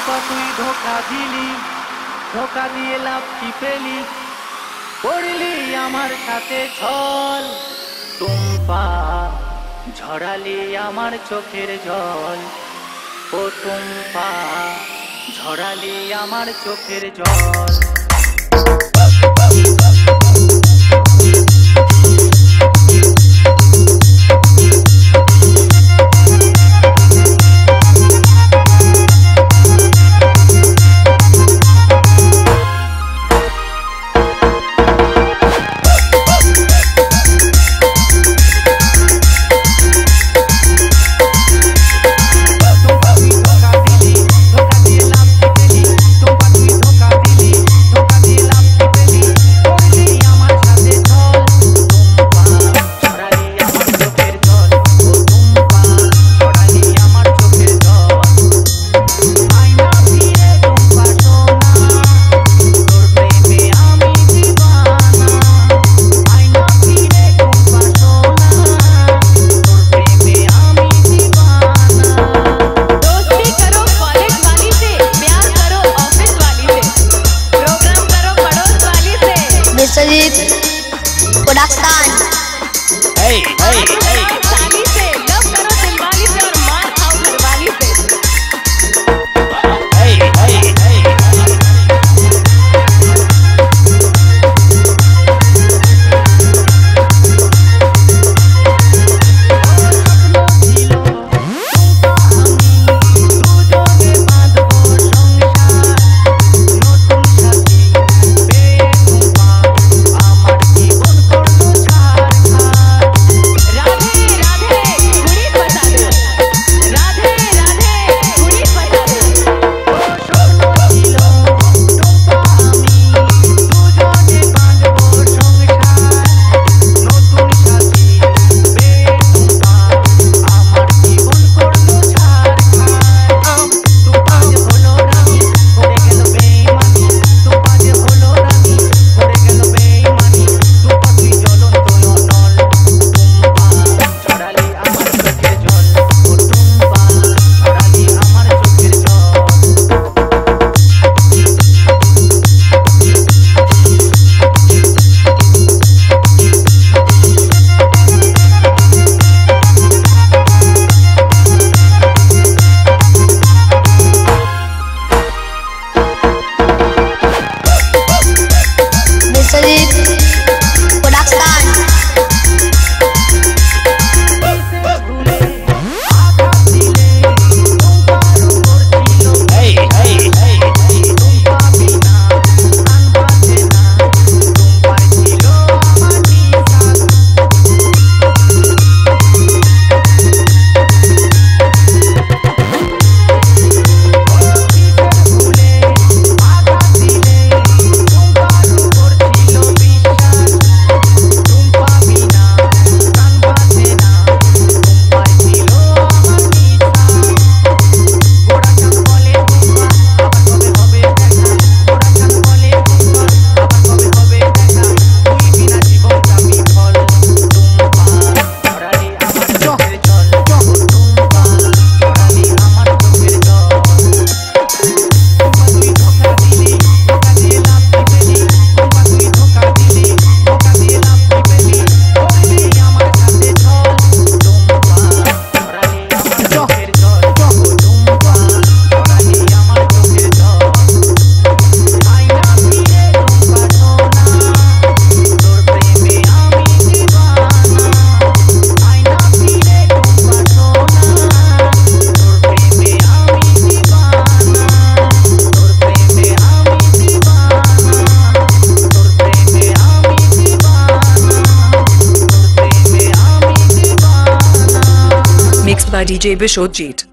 চম্পা তুই ধোকা দিলি, ধোকা দিয়ে লাভ কি পেলি পড়লি আমার সাথে ছল টুম্পা ঝড়ালি আমার চোখের জল। ও টুম্পা ঝড়ালি আমার চোখের জল। Hey, hey, hey. Mixed by DJ Bishojit.